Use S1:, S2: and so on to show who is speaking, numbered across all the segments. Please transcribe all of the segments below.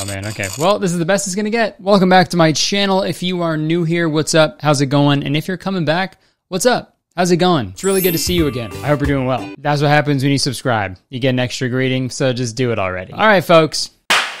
S1: Oh man, okay. Well, this is the best it's gonna get. Welcome back to my channel. If you are new here, what's up? How's it going? And if you're coming back, what's up? How's it going? It's really good to see you again. I hope you're doing well. That's what happens when you subscribe. You get an extra greeting, so just do it already. All right, folks.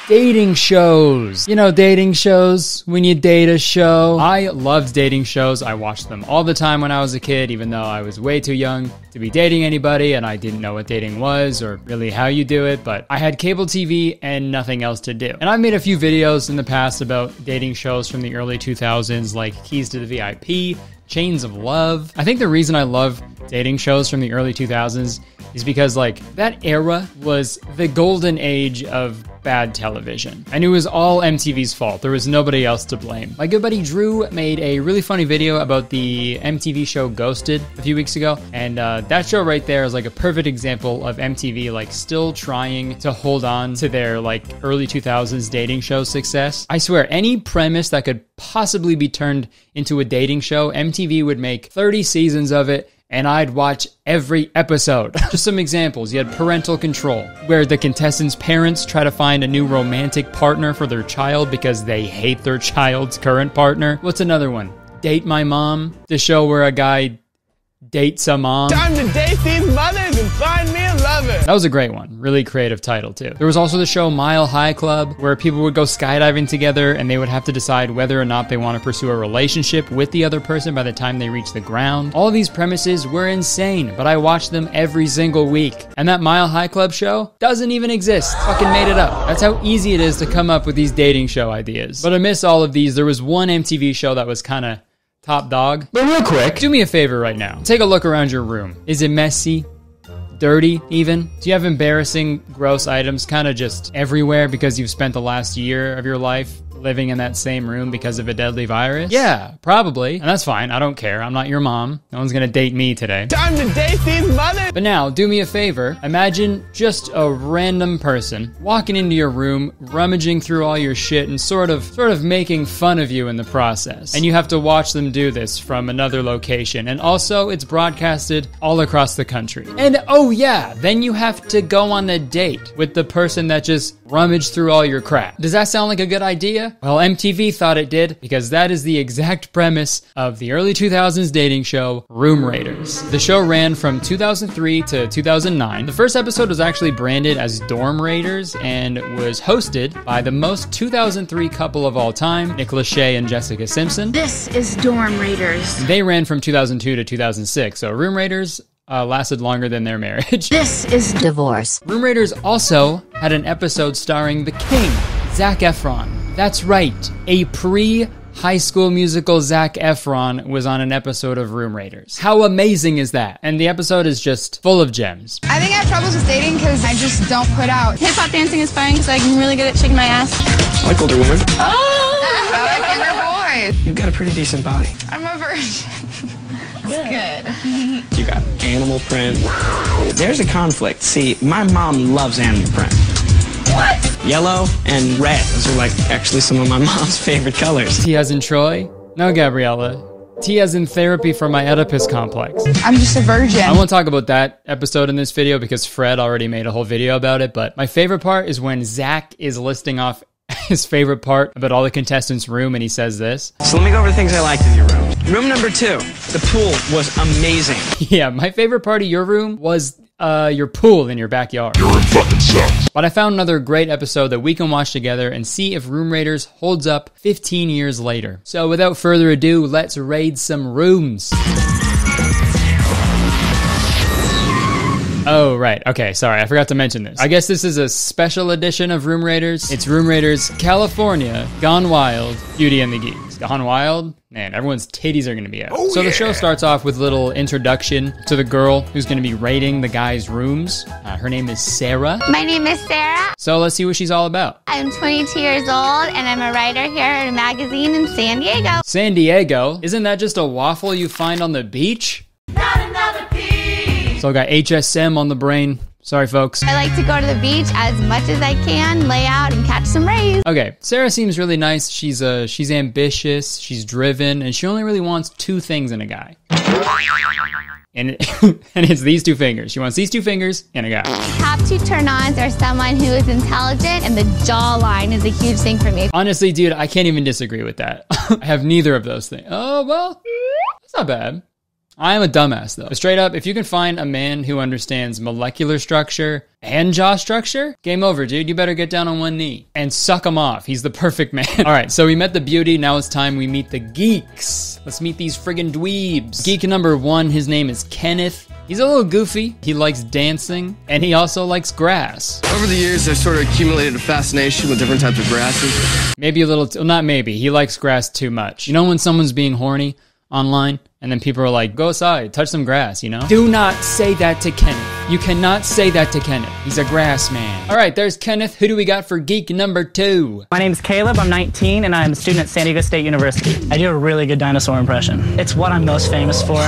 S1: Dating shows. You know, dating shows, when you date a show. I loved dating shows. I watched them all the time when I was a kid, even though I was way too young to be dating anybody and I didn't know what dating was or really how you do it. But I had cable TV and nothing else to do. And I've made a few videos in the past about dating shows from the early 2000s, like Keys to the VIP, Chains of Love. I think the reason I love dating shows from the early 2000s is because like that era was the golden age of bad television. And it was all MTV's fault. There was nobody else to blame. My good buddy Drew made a really funny video about the MTV show Ghosted a few weeks ago. And uh, that show right there is like a perfect example of MTV like still trying to hold on to their like early 2000s dating show success. I swear, any premise that could possibly be turned into a dating show, MTV would make 30 seasons of it and I'd watch every episode. Just some examples. You had parental control, where the contestants' parents try to find a new romantic partner for their child because they hate their child's current partner. What's another one? Date My Mom, the show where a guy dates a mom.
S2: Time to date these mothers and find me a lover.
S1: That was a great one. Really creative title, too. There was also the show Mile High Club, where people would go skydiving together and they would have to decide whether or not they want to pursue a relationship with the other person by the time they reach the ground. All these premises were insane, but I watched them every single week. And that Mile High Club show doesn't even exist. Fucking made it up. That's how easy it is to come up with these dating show ideas. But amidst all of these, there was one MTV show that was kind of top dog. But real quick, do me a favor right now. Take a look around your room. Is it messy? Dirty, even? Do you have embarrassing, gross items kind of just everywhere because you've spent the last year of your life living in that same room because of a deadly virus? Yeah, probably. And that's fine. I don't care. I'm not your mom. No one's gonna date me today.
S2: Time to date these mothers.
S1: But now, do me a favor. Imagine just a random person walking into your room, rummaging through all your shit and sort of sort of making fun of you in the process. And you have to watch them do this from another location. And also, it's broadcasted all across the country. And oh yeah, then you have to go on a date with the person that just rummaged through all your crap. Does that sound like a good idea? Well, MTV thought it did because that is the exact premise of the early 2000s dating show Room Raiders. The show ran from 2003 to 2009. The first episode was actually branded as Dorm Raiders and was hosted by the most 2003 couple of all time, Nick Lachey and Jessica Simpson.
S3: This is Dorm Raiders.
S1: They ran from 2002 to 2006, so Room Raiders uh, lasted longer than their marriage.
S3: This is Divorce.
S1: Room Raiders also had an episode starring the king, Zac Efron. That's right, a pre High School Musical Zac Efron was on an episode of Room Raiders. How amazing is that? And the episode is just full of gems.
S4: I think I have troubles with dating because I just don't put out. Hip hop dancing is fine because I'm really good at shaking my ass.
S2: I like older women.
S4: Oh, I like younger boys.
S2: You've got a pretty decent body.
S4: I'm a virgin. It's good.
S2: You got animal print. There's a conflict. See, my mom loves animal print.
S4: What?
S2: Yellow and red. Those are like actually some of my mom's favorite colors.
S1: T as in Troy? No, Gabriella. T as in therapy for my Oedipus complex.
S4: I'm just a virgin.
S1: I won't talk about that episode in this video because Fred already made a whole video about it, but my favorite part is when Zac is listing off his favorite part about all the contestants' room and he says this.
S2: So let me go over the things I liked in your room. Room number two, the pool was amazing.
S1: Yeah, my favorite part of your room was uh, your pool in your backyard. Your room fucking sucks. But I found another great episode that we can watch together and see if Room Raiders holds up 15 years later. So without further ado, let's raid some rooms. Oh, right. Okay, sorry. I forgot to mention this. I guess this is a special edition of Room Raiders. It's Room Raiders California Gone Wild Beauty and the Geeks. Gone Wild? Man, everyone's titties are going to be out. so the show starts off with a little introduction to the girl who's going to be raiding the guy's rooms. Uh, her name is Sarah.
S5: My name is Sarah.
S1: So let's see what she's all about.
S5: I'm 22 years old and I'm a writer here at a magazine in San Diego.
S1: San Diego? Isn't that just a waffle you find on the beach?
S5: Not another piece.
S1: So I got HSM on the brain. Sorry, folks.
S5: I like to go to the beach as much as I can, lay out and catch some rays.
S1: Okay, Sarah seems really nice. She's uh she's ambitious, she's driven, and she only really wants two things in a guy. And, and it's these two fingers. She wants these two fingers and a guy.
S5: Top two turn-ons are someone who is intelligent, and the jawline is a huge thing for me.
S1: Honestly, dude, I can't even disagree with that. I have neither of those things. Oh, well, that's not bad. I am a dumbass though. Straight up, if you can find a man who understands molecular structure and jaw structure, game over, dude. You better get down on one knee and suck him off. He's the perfect man. All right, so we met the beauty. Now it's time we meet the geeks. Let's meet these friggin' dweebs. Geek number one, his name is Kenneth. He's a little goofy. He likes dancing, and he also likes grass.
S6: Over the years, I've sort of accumulated a fascination with different types of grasses.
S1: Maybe a little, well, not maybe. He likes grass too much. You know when someone's being horny online, and then people are like, "Go outside, touch some grass," you know? Do not say that to Kenneth. You cannot say that to Kenneth. He's a grass man. All right, there's Kenneth. Who do we got for geek number two?
S7: My name's Caleb. I'm 19 and I'm a student at San Diego State University. I do a really good dinosaur impression. It's what I'm most famous for.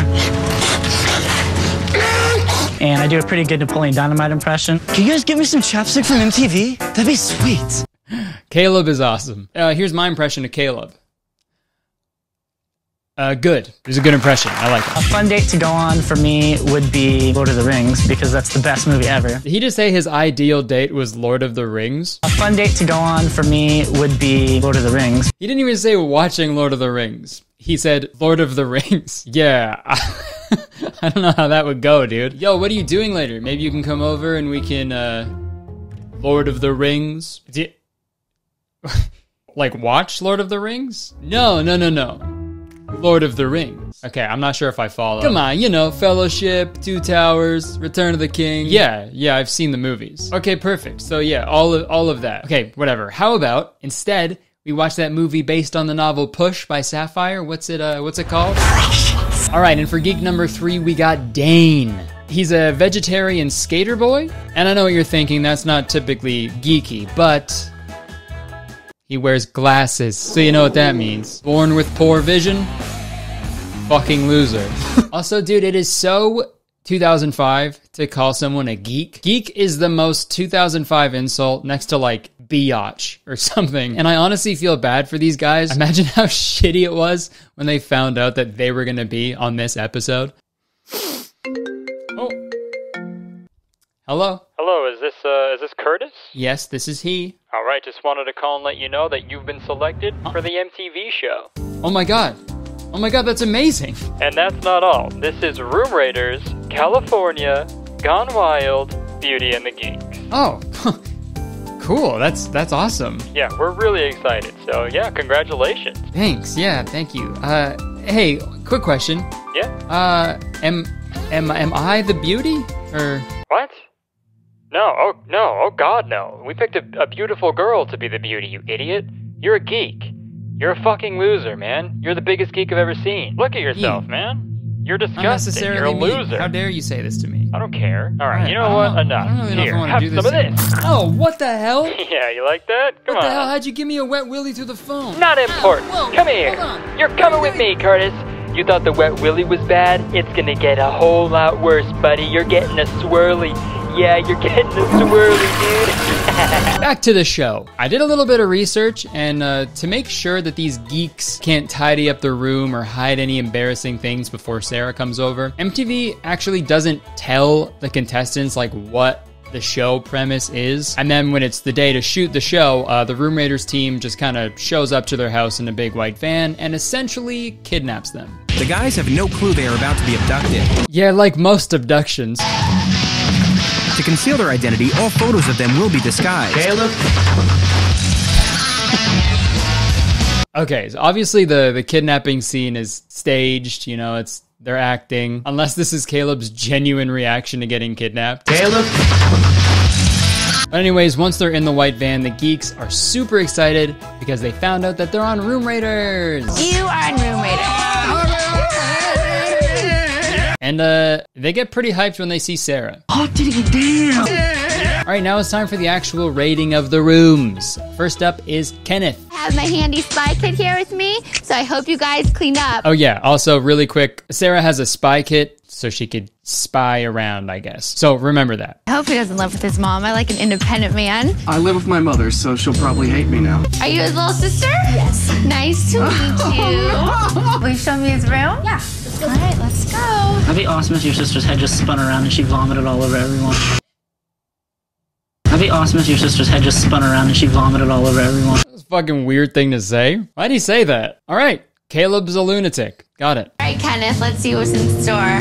S7: And I do a pretty good Napoleon Dynamite impression.
S2: Can you guys give me some chapstick from MTV? That'd be sweet.
S1: Caleb is awesome. Uh, here's my impression of Caleb. Uh, good. It was a good impression. I like it.
S7: A fun date to go on for me would be Lord of the Rings because that's the best movie ever.
S1: Did he just say his ideal date was Lord of the Rings?
S7: A fun date to go on for me would be Lord of the Rings.
S1: He didn't even say watching Lord of the Rings. He said Lord of the Rings. Yeah. I don't know how that would go, dude. Yo, what are you doing later? Maybe you can come over and we can, uh, Lord of the Rings. Like, watch Lord of the Rings? No, no, no, no. Lord of the Rings. Okay, I'm not sure if I follow. Come on, you know, Fellowship, Two Towers, Return of the King. Yeah, yeah, I've seen the movies. Okay, perfect. So yeah, all of all of that. Okay, whatever. How about instead we watch that movie based on the novel Push by Sapphire? What's it uh what's it called? All right, and for geek number 3 we got Dane. He's a vegetarian skater boy, and I know what you're thinking, that's not typically geeky, but he wears glasses, so you know what that means. Born with poor vision? Fucking loser. also, dude, it is so 2005 to call someone a geek. Geek is the most 2005 insult next to like biatch or something. And I honestly feel bad for these guys. Imagine how shitty it was when they found out that they were gonna be on this episode. Oh. Hello?
S8: Hello, is this uh is this Kurtis?
S1: Yes, this is he.
S8: All right, just wanted to call and let you know that you've been selected for the MTV show.
S1: Oh my god. Oh my god, that's amazing.
S8: And that's not all. This is Room Raiders, California, Gone Wild, Beauty and the Geeks.
S1: Oh, cool. That's that's awesome.
S8: Yeah, we're really excited. So yeah, congratulations.
S1: Thanks. Yeah, thank you. Uh, hey, quick question.
S8: Yeah.
S1: Uh, am am am I the beauty or?
S8: What? No. Oh no. Oh God, no. We picked a, a beautiful girl to be the beauty. You idiot. You're a geek. You're a fucking loser, man. You're the biggest geek I've ever seen. Look at yourself, man. You're disgusting. You're a
S1: mean.
S8: loser.
S1: How dare you say this to me?
S8: I don't care. All right,
S1: Alright,
S8: you know what?
S1: know-
S8: Enough.
S1: I don't really know if
S8: Here,
S1: I want to do this.
S8: some of this.
S1: Oh, what the hell?
S8: Yeah, you like that? Come
S1: What the
S8: on.
S1: hell? How'd you give me a wet willy through the phone?
S8: Not important.
S1: whoa,
S8: Come here. You're coming with me, Kurtis. You thought the wet willy was bad? It's gonna get a whole lot worse, buddy. You're getting a swirly. Yeah, you're getting a swirly, dude.
S1: Back to the show. I did a little bit of research, and uh, to make sure that these geeks can't tidy up their room or hide any embarrassing things before Sarah comes over, MTV actually doesn't tell the contestants like what the show premise is. And then when it's the day to shoot the show, uh, the Room Raiders team just kind of shows up to their house in a big white van and essentially kidnaps them.
S9: The guys have no clue they are about to be abducted.
S1: Yeah, like most abductions.
S9: To conceal their identity, all photos of them will be disguised.
S7: Caleb?
S1: Okay, so obviously the the kidnapping scene is staged. You know, it's they're acting. Unless this is Caleb's genuine reaction to getting kidnapped.
S7: Caleb?
S1: But anyways, once they're in the white van, the geeks are super excited because they found out that they're on Room Raiders.
S5: You are in Room Raiders.
S1: And uh, they get pretty hyped when they see Sarah.
S2: Hot diggity damn.
S1: All right, now it's time for the actual rating of the rooms. First up is Kenneth.
S5: I have my handy spy kit here with me, so I hope you guys clean up.
S1: Oh yeah, also really quick, Sarah has a spy kit so she could spy around, I guess. So remember that.
S5: I hope he doesn't live with his mom. I like an independent man.
S6: I live with my mother, so she'll probably hate me now.
S5: Are you his little sister? Yes. Nice to meet you. Will you show me his room? Yeah. All right, let's go.
S7: That'd be awesome if your sister's head just spun around and she vomited all over everyone. That'd be awesome if your sister's head just spun around and she vomited all over everyone.
S1: That's a fucking weird thing to say. Why'd he say that? All right, Caleb's a lunatic. Got it.
S5: All right, Kenneth, let's see what's in store.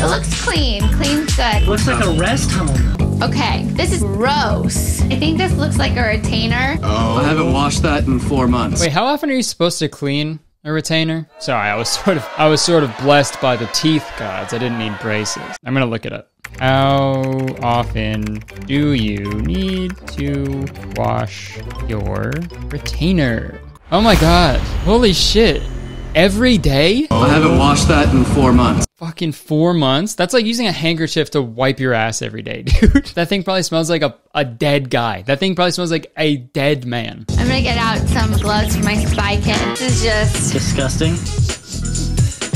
S5: It looks clean. Clean's good.
S7: Looks like a rest home.
S5: Okay, this is gross. I think this looks like a retainer. Oh.
S6: I haven't washed that in four months.
S1: Wait, how often are you supposed to clean a retainer? Sorry, I was sort of I was sort of blessed by the teeth gods. I didn't need braces. I'm gonna look it up. How often do you need to wash your retainer? Oh my god. Holy shit. Every day?
S6: I haven't washed that in four months.
S1: Fucking four months? That's like using a handkerchief to wipe your ass every day, dude. that thing probably smells like a, a dead guy. That thing probably smells like a dead man.
S5: I'm gonna get out some gloves for my spy kit. This is just
S7: Disgusting.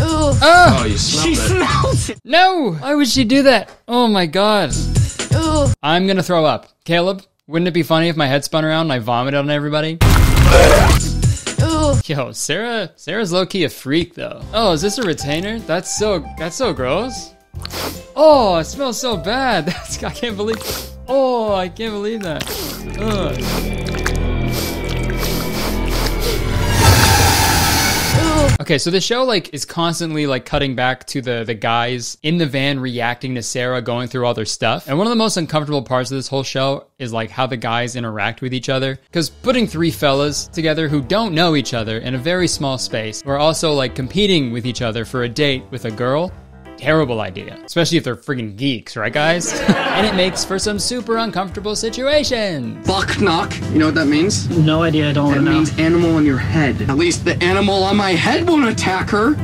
S5: ooh, ah!
S6: Oh, you smelled
S7: She
S6: it.
S7: smells it.
S1: No! Why would she do that? Oh my god.
S5: ooh.
S1: I'm gonna throw up. Caleb, wouldn't it be funny if my head spun around and I vomited on everybody? Yo, Sarah, Sarah's low key a freak though. Oh, is this a retainer? That's so, that's so gross. Oh, it smells so bad. That's, I can't believe. Oh, I can't believe that. Ugh. Okay, so the show like is constantly like cutting back to the the guys in the van reacting to Sarah going through all their stuff. And one of the most uncomfortable parts of this whole show is like how the guys interact with each other. Because putting three fellas together who don't know each other in a very small space, who are also like competing with each other for a date with a girl, terrible idea. Especially if they're freaking geeks, right guys? and it makes for some super uncomfortable situations.
S6: Buck knock. You know what that means?
S7: No idea. I don't want
S6: That
S7: to know.
S6: means animal on your head. At least the animal on my head won't attack her.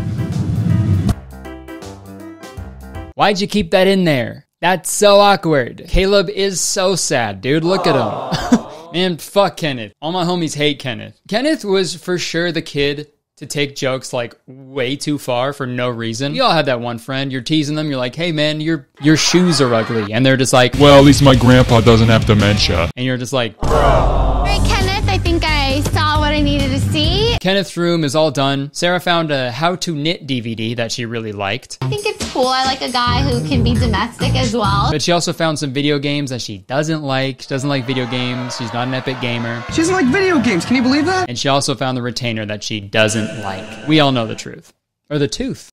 S1: Why'd you keep that in there? That's so awkward. Caleb is so sad, dude. Look at him. Man, fuck Kenneth. All my homies hate Kenneth. Kenneth was for sure the kid to take jokes like way too far for no reason. You all had that one friend, you're teasing them, you're like, hey man, your your shoes are ugly. And they're just like,
S10: Well, at least my grandpa doesn't have dementia.
S1: and you're just like, "Bro."
S5: all right, Kenneth. I think I saw what I needed to see.
S1: Kenneth's room is all done. Sarah found a how to knit DVD that she really liked.
S5: I think it's cool. I like a guy who can be domestic as well.
S1: But she also found some video games that she doesn't like. She doesn't like video games. She's not an epic gamer.
S6: She doesn't like video games. Can you believe that?
S1: And she also found the retainer that she doesn't like. We all know the truth. Or the tooth.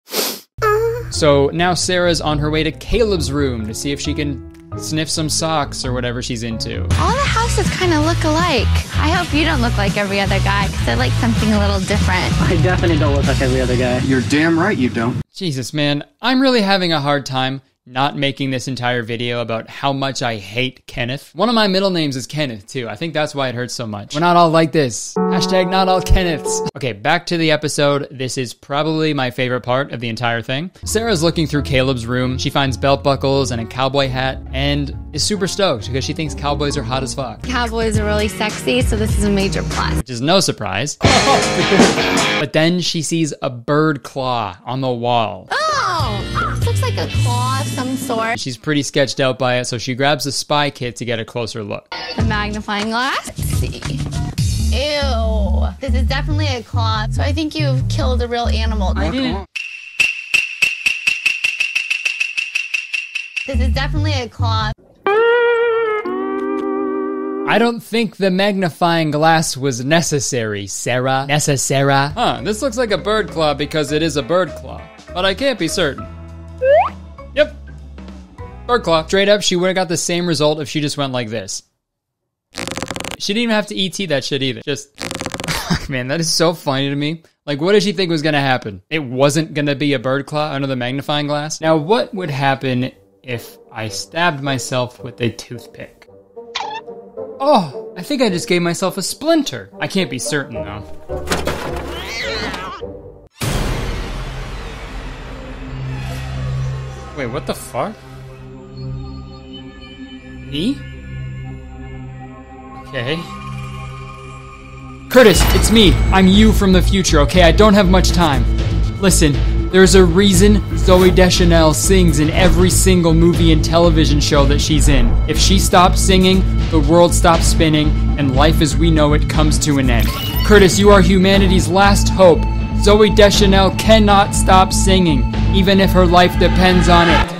S1: So now Sarah's on her way to Caleb's room to see if she can sniff some socks or whatever she's into.
S5: All the houses kind of look alike. I hope you don't look like every other guy because I like something a little different.
S7: I definitely don't look like every other guy.
S6: You're damn right you don't.
S1: Jesus, man, I'm really having a hard time not making this entire video about how much I hate Kenneth. One of my middle names is Kenneth, too. I think that's why it hurts so much. We're not all like this. Hashtag not all Kenneths. Okay, back to the episode. This is probably my favorite part of the entire thing. Sarah's looking through Caleb's room. She finds belt buckles and a cowboy hat and is super stoked because she thinks cowboys are hot as fuck.
S5: Cowboys are really sexy, so this is a major plus.
S1: Which is no surprise. but then she sees a bird claw on the wall.
S5: Oh, like a claw of some sort.
S1: She's pretty sketched out by it, so she grabs the spy kit to get a closer look.
S5: The magnifying glass. Let's see. Ew. This is definitely a claw, so I think you've killed a real animal.
S7: Oh, I didn't. Mm-hmm.
S5: This is definitely a claw.
S1: I don't think the magnifying glass was necessary, Sarah. Necessary. Huh, this looks like a bird claw because it is a bird claw, but I can't be certain. Bird claw. Straight up, she would have got the same result if she just went like this. She didn't even have to ET that shit either. Just, man, that is so funny to me. Like, what did she think was gonna happen? It wasn't gonna be a bird claw under the magnifying glass? Now, what would happen if I stabbed myself with a toothpick? Oh, I think I just gave myself a splinter. I can't be certain though. Wait, what the fuck? Okay. Kurtis, it's me. I'm you from the future, okay? I don't have much time. Listen, there's a reason Zooey Deschanel sings in every single movie and television show that she's in. If she stops singing, the world stops spinning, and life as we know it comes to an end. Kurtis, you are humanity's last hope. Zooey Deschanel cannot stop singing, even if her life depends on it.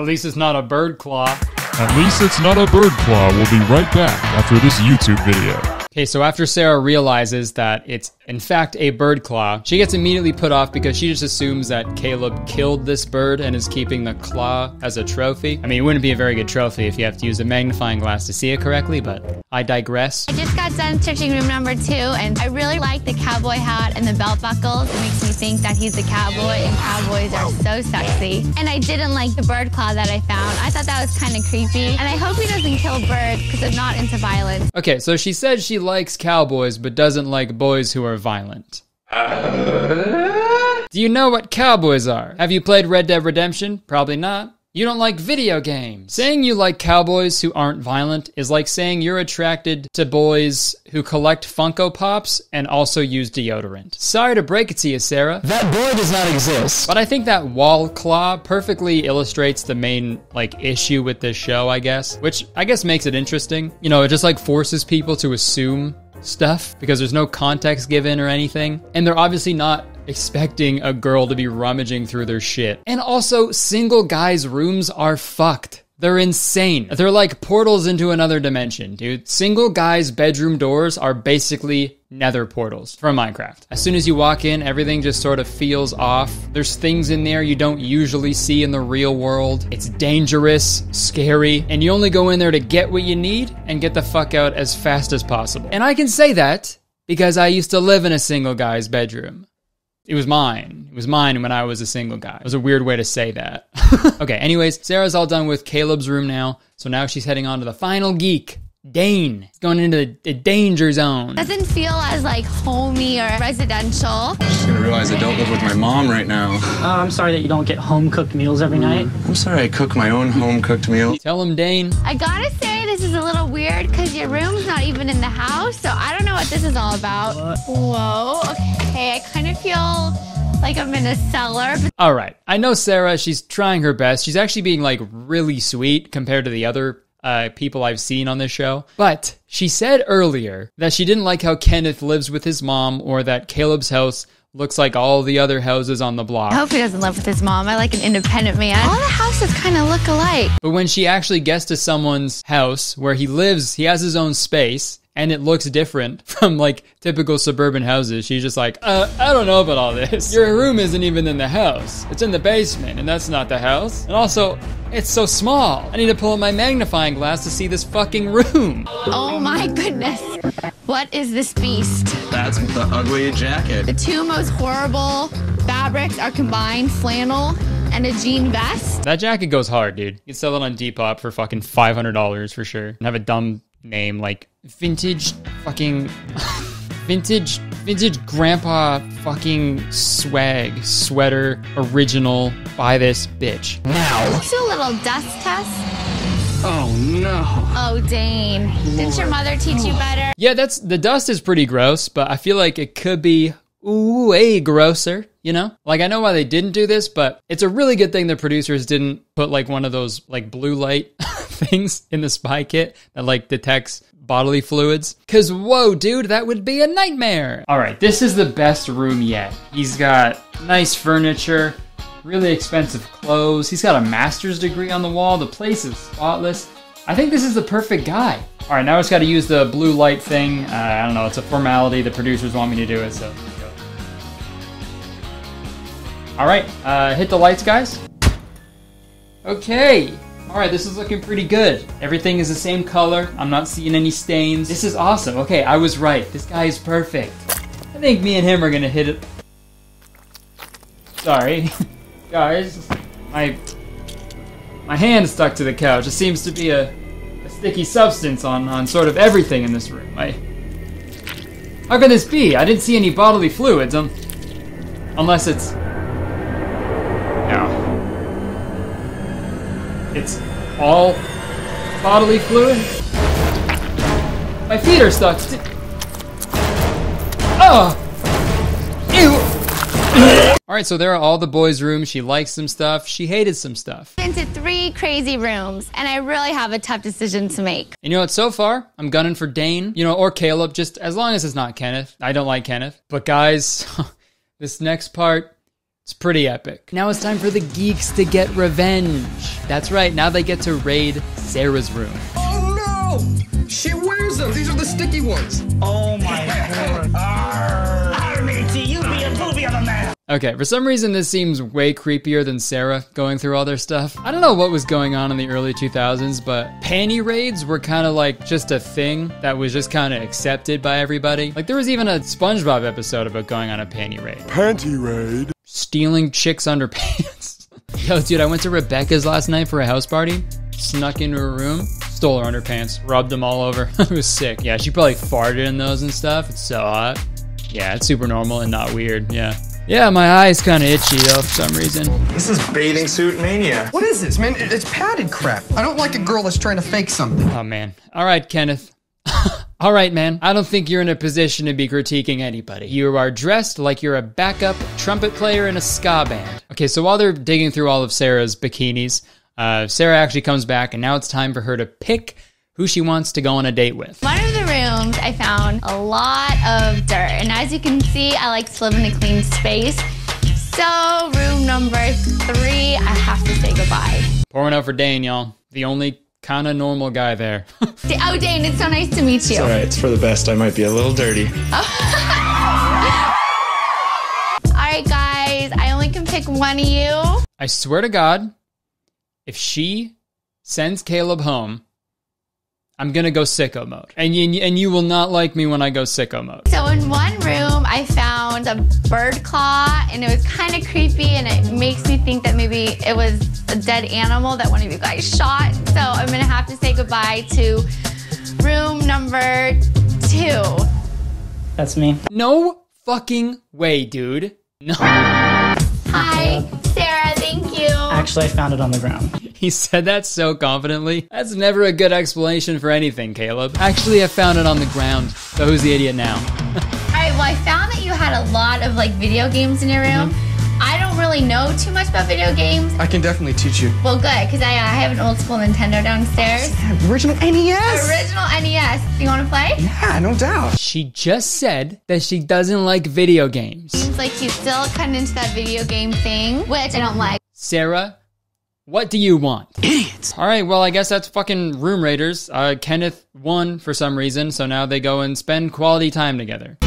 S1: At least it's not a bird claw.
S10: At least it's not a bird claw. We'll be right back after this YouTube video.
S1: Okay, so after Sarah realizes that it's in fact a bird claw, she gets immediately put off because she just assumes that Caleb killed this bird and is keeping the claw as a trophy. I mean, it wouldn't be a very good trophy if you have to use a magnifying glass to see it correctly, but I digress.
S5: I just got done searching room number two, and I really like the cowboy hat and the belt buckles. It makes me think that he's a cowboy, and cowboys are so sexy. And I didn't like the bird claw that I found. I thought that was kind of creepy. And I hope he doesn't kill birds because I'm not into violence.
S1: Okay, so she said she likes cowboys but doesn't like boys who are violent. Uh-huh. Do you know what cowboys are? Have you played Red Dead Redemption? Probably not. You don't like video games. Saying you like cowboys who aren't violent is like saying you're attracted to boys who collect Funko Pops and also use deodorant. Sorry to break it to you, Sarah.
S2: That boy does not exist.
S1: But I think that wall claw perfectly illustrates the main like issue with this show, I guess, which I guess makes it interesting. You know, it just like forces people to assume stuff because there's no context given or anything. And they're obviously not expecting a girl to be rummaging through their shit. And also, single guys' rooms are fucked. They're insane. They're like portals into another dimension, dude. Single guys' bedroom doors are basically nether portals from Minecraft. As soon as you walk in, everything just sort of feels off. There's things in there you don't usually see in the real world. It's dangerous, scary, and you only go in there to get what you need and get the fuck out as fast as possible. And I can say that because I used to live in a single guy's bedroom. It was mine. It was mine when I was a single guy. It was a weird way to say that. okay, anyways, Sarah's all done with Caleb's room now. So now she's heading on to the final geek, Dane. He's going into the, the danger zone.
S5: Doesn't feel as like homey or residential.
S6: Just gonna realize I don't live with my mom right now.
S7: Uh, I'm sorry that you don't get home cooked meals every night.
S6: I'm sorry I cook my own home cooked meal.
S1: Tell him, Dane.
S5: I gotta say, this is a little weird because your room's not even in the house, so I don't know what this is all about. Whoa, okay, I kind of feel like I'm in a cellar.
S1: All right. I know Sarah, she's trying her best. She's actually being like really sweet compared to the other uh, people I've seen on this show. But she said earlier that she didn't like how Kenneth lives with his mom or that Caleb's house looks like all the other houses on the block.
S5: I hope he doesn't live with his mom. I like an independent man. All the houses kind of look alike.
S1: But when she actually gets to someone's house where he lives, he has his own space and it looks different from like typical suburban houses. She's just like, uh, I don't know about all this. Your room isn't even in the house. It's in the basement and that's not the house. And also, it's so small. I need to pull out my magnifying glass to see this fucking room.
S5: Oh my goodness. What is this beast?
S6: That's the ugly jacket.
S5: The two most horrible fabrics are combined flannel and a jean vest.
S1: That jacket goes hard, dude. You can sell it on Depop for fucking $500 for sure. And have a dumb name like vintage fucking vintage vintage grandpa fucking swag sweater original buy this bitch now
S5: Let's do a little dust test.
S6: Oh no.
S5: Oh, Dane. Didn't your mother teach you oh. better?
S1: yeah that's the dust is pretty gross but i feel like it could be way grosser you know like i know why they didn't do this but it's a really good thing the producers didn't put like one of those like blue light things in the spy kit that like detects bodily fluids because whoa dude that would be a nightmare all right this is the best room yet he's got nice furniture really expensive clothes he's got a master's degree on the wall the place is spotless I think this is the perfect guy. All right, now I just got to use the blue light thing. Uh, I don't know, it's a formality. The producers want me to do it, so. All right, uh, hit the lights, guys. Okay. All right, this is looking pretty good. Everything is the same color. I'm not seeing any stains. This is awesome. Okay, I was right. This guy is perfect. I think me and him are gonna hit it. Sorry, guys. My my hand stuck to the couch. It seems to be a, a sticky substance on, on sort of everything in this room. I, how can this be? I didn't see any bodily fluids, um, unless it's. All bodily fluid? My feet are stuck. Oh! Ew! All right, so there are all the boys' rooms. She liked some stuff. She hated some stuff.
S5: Into three crazy rooms, and I really have a tough decision to make.
S1: And you know what? So far, I'm gunning for Dane, you know, or Caleb, just as long as it's not Kenneth. I don't like Kenneth. But guys, this next part, it's pretty epic. Now it's time for the geeks to get revenge. That's right, now they get to raid Sarah's room.
S6: Oh no! She wears them. These are the sticky ones.
S7: Oh my lord. Arr, matey, you be a boobier than that.
S1: Okay, for some reason this seems way creepier than Sarah going through all their stuff. I don't know what was going on in the early 2000s, but panty raids were kind of like just a thing that was just kind of accepted by everybody. Like there was even a SpongeBob episode about going on a panty raid.
S10: Panty raid.
S1: Stealing chicks' underpants. Yo, dude, I went to Rebecca's last night for a house party. Snuck into her room, stole her underpants, rubbed them all over. it was sick. Yeah, she probably farted in those and stuff. It's so hot. Yeah, it's super normal and not weird. Yeah. Yeah, my eye's kind of itchy though for some reason.
S6: This is bathing suit mania. What is this, man? It's padded crap. I don't like a girl that's trying to fake something.
S1: Oh man. All right, Kenneth. All right, man. I don't think you're in a position to be critiquing anybody. You are dressed like you're a backup trumpet player in a ska band. Okay, so while they're digging through all of Sarah's bikinis, uh, Sarah actually comes back, and now it's time for her to pick who she wants to go on a date with.
S5: One of the rooms, I found a lot of dirt, and as you can see, I like to live in a clean space. So, room number three, I have to say goodbye.
S1: Pouring out for Dane, y'all. The only kind of normal guy there.
S5: Oh, Dane, it's so nice to meet you.
S6: Alright, it's for the best. I might be a little dirty.
S5: All right, guys, I only can pick one of you.
S1: I swear to God, if she sends Caleb home, I'm gonna go sicko mode, and you, and you will not like me when I go sicko mode.
S5: So in one room, I found a bird claw, and it was kind of creepy, and it makes me think that maybe it was a dead animal that one of you guys shot. So I'm gonna have to say goodbye to room number two.
S7: That's me.
S1: No fucking way, dude. No.
S5: Hi, Sarah. Thank you.
S7: Actually, I found it on the ground.
S1: He said that so confidently. That's never a good explanation for anything, Caleb. Actually, I found it on the ground. So who's the idiot now?
S5: All right. Well, I found that you had a lot of like video games in your room. I don't really know too much about video games.
S6: I can definitely teach you.
S5: Well, good, because I, uh, I have an old school Nintendo downstairs.
S6: Original NES.
S5: Original NES. You want to play?
S6: Yeah, no doubt.
S1: She just said that she doesn't like video games.
S5: Seems like he's still cutting into that video game thing, which I don't like.
S1: Sarah, what do you want? Idiots. All right, well, I guess that's fucking Room Raiders. Uh, Kenneth won for some reason, so now they go and spend quality time together.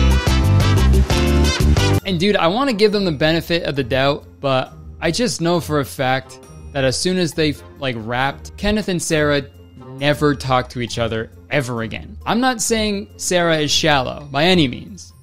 S1: And dude, I want to give them the benefit of the doubt, but I just know for a fact that as soon as they like wrapped, Kenneth and Sarah never talked to each other ever again. I'm not saying Sarah is shallow by any means.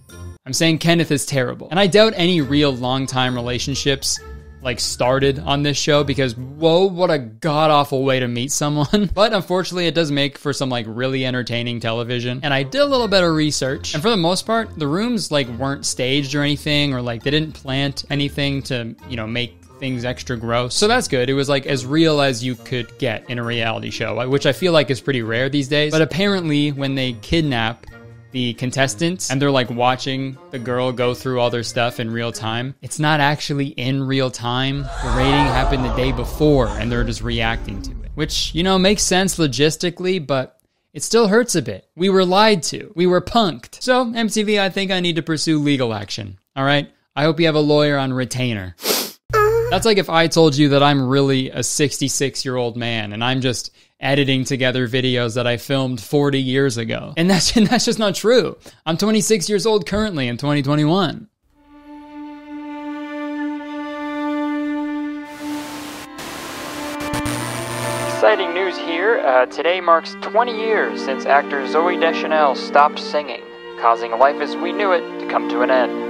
S1: I'm saying Kenneth is terrible. And I doubt any real long time relationships like started on this show because whoa, what a god awful way to meet someone. but unfortunately, it does make for some like really entertaining television. And I did a little bit of research, and for the most part, the rooms like weren't staged or anything, or like they didn't plant anything to you know make things extra gross. So that's good. It was like as real as you could get in a reality show, which I feel like is pretty rare these days. But apparently, when they kidnap the contestants and they're like watching the girl go through all their stuff in real time. It's not actually in real time. The rating happened the day before and they're just reacting to it, which, you know, makes sense logistically, but it still hurts a bit. We were lied to. We were punked. So, MTV, I think I need to pursue legal action. All right? I hope you have a lawyer on retainer. That's like if I told you that I'm really a 66 year old man and I'm just editing together videos that I filmed 40 years ago. And that's, and that's just not true. I'm 26 years old currently in 2021. Exciting news here. Uh, today marks 20 years since actor Zooey Deschanel stopped singing, causing life as we knew it to come to an end.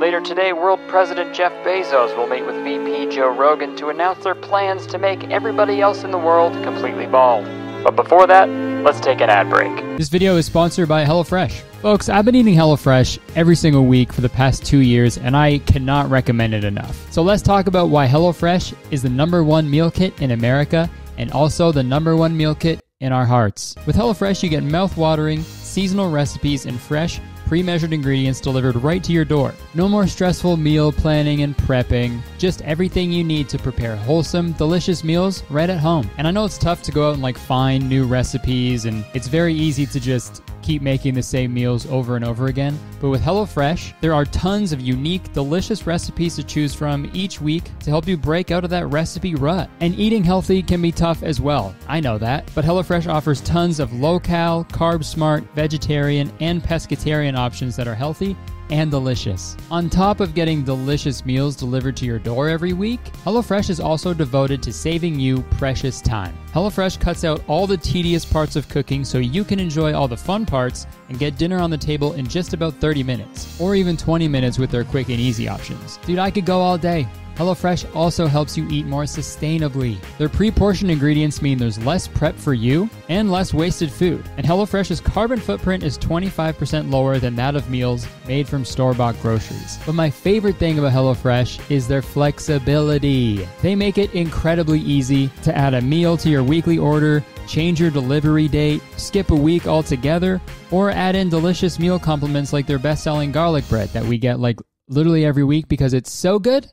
S1: Later today, World President Jeff Bezos will meet with VP Joe Rogan to announce their plans to make everybody else in the world completely bald. But before that, let's take an ad break. This video is sponsored by HelloFresh. Folks, I've been eating HelloFresh every single week for the past two years, and I cannot recommend it enough. So let's talk about why HelloFresh is the number one meal kit in America and also the number one meal kit in our hearts. With HelloFresh, you get mouth-watering, seasonal recipes and fresh, pre-measured ingredients delivered right to your door. No more stressful meal planning and prepping. Just everything you need to prepare wholesome, delicious meals right at home. And I know it's tough to go out and like find new recipes and it's very easy to just keep making the same meals over and over again. But with HelloFresh, there are tons of unique, delicious recipes to choose from each week to help you break out of that recipe rut. And eating healthy can be tough as well. I know that. But HelloFresh offers tons of low cal, carb smart, vegetarian, and pescatarian options that are healthy and delicious. On top of getting delicious meals delivered to your door every week, HelloFresh is also devoted to saving you precious time. HelloFresh cuts out all the tedious parts of cooking so you can enjoy all the fun parts and get dinner on the table in just about 30 minutes, or even 20 minutes with their quick and easy options. Dude, I could go all day. HelloFresh also helps you eat more sustainably. Their pre portioned ingredients mean there's less prep for you and less wasted food. And HelloFresh's carbon footprint is 25% lower than that of meals made from store bought groceries. But my favorite thing about HelloFresh is their flexibility. They make it incredibly easy to add a meal to your weekly order, change your delivery date, skip a week altogether, or add in delicious meal complements like their best selling garlic bread that we get like literally every week because it's so good.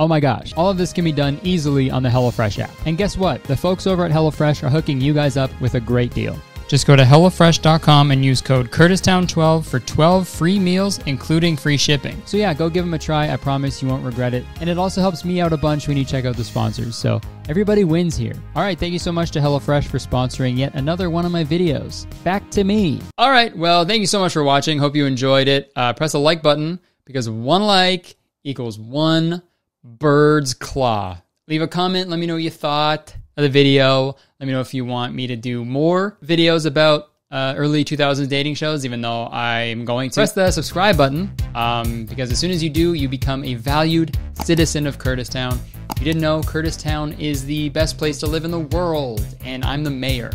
S1: Oh my gosh, all of this can be done easily on the HelloFresh app. And guess what? The folks over at HelloFresh are hooking you guys up with a great deal. Just go to HelloFresh.com and use code KurtisTown12 for 12 free meals, including free shipping. So yeah, go give them a try. I promise you won't regret it. And it also helps me out a bunch when you check out the sponsors. So everybody wins here. All right, thank you so much to HelloFresh for sponsoring yet another one of my videos. Back to me. All right, well, thank you so much for watching. Hope you enjoyed it. Uh, press the like button because one like equals one bird's claw. Leave a comment. Let me know what you thought of the video. Let me know if you want me to do more videos about uh, early 2000s dating shows, even though I'm going to press the subscribe button um, because as soon as you do, you become a valued citizen of Kurtistown. If you didn't know, Kurtistown is the best place to live in the world, and I'm the mayor.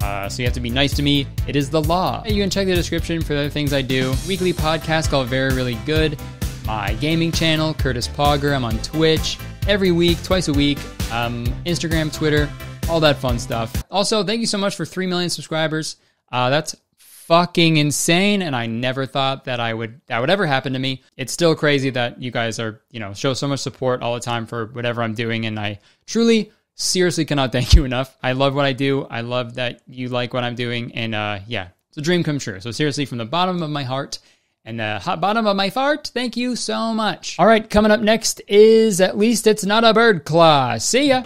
S1: Uh, so you have to be nice to me. It is the law. You can check the description for the other things I do. Weekly podcast called Very Really Good. My gaming channel, Kurtis Pogger. I'm on Twitch every week, twice a week. Um, Instagram, Twitter, all that fun stuff. Also, thank you so much for 3 million subscribers. Uh, that's fucking insane and I never thought that I would that would ever happen to me. It's still crazy that you guys are, you know, show so much support all the time for whatever I'm doing and I truly seriously cannot thank you enough. I love what I do. I love that you like what I'm doing and uh yeah, it's a dream come true. So seriously from the bottom of my heart and the hot bottom of my fart, thank you so much. All right, coming up next is At Least It's Not a Bird Claw. See ya.